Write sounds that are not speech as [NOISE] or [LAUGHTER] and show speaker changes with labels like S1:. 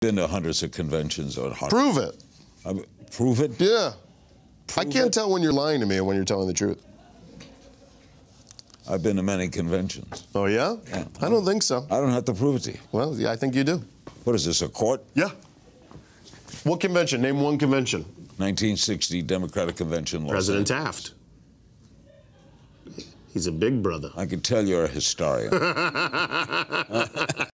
S1: been to hundreds of conventions on hundreds.
S2: Prove it.
S1: I- prove it.
S2: Yeah. I can't
S1: it.
S2: tell when you're lying to me and when you're telling the truth.
S1: I've been to many conventions.
S2: Oh, yeah?
S1: Yeah.
S2: I don't think so.
S1: I don't have to prove it to you.
S2: Well, yeah, I think you do.
S1: What is this, a court?
S2: Yeah. What convention? Name one convention.
S1: 1960 Democratic Convention. Los
S2: President
S1: Angeles.
S2: Taft. He's a big brother.
S1: I can tell you're a historian. [LAUGHS]